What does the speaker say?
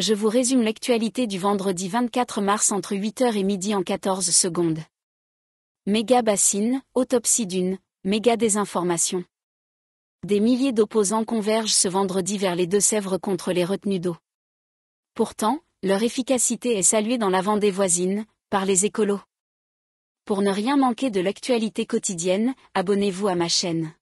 je vous résume l'actualité du vendredi 24 mars entre 8h et midi en 14 secondes. Méga bassine, autopsie d'une, méga désinformation. Des milliers d'opposants convergent ce vendredi vers les Deux-Sèvres contre les retenues d'eau. Pourtant, leur efficacité est saluée dans la Vendée voisine, par les écolos. Pour ne rien manquer de l'actualité quotidienne, abonnez-vous à ma chaîne.